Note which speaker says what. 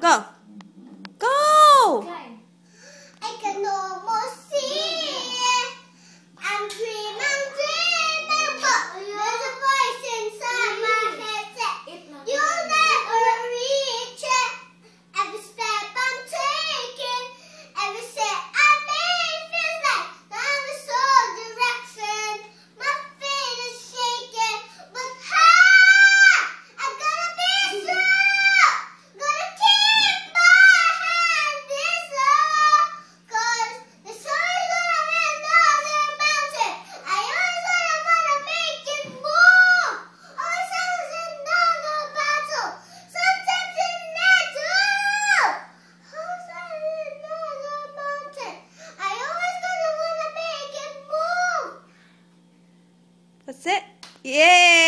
Speaker 1: Go. That's it. Yay!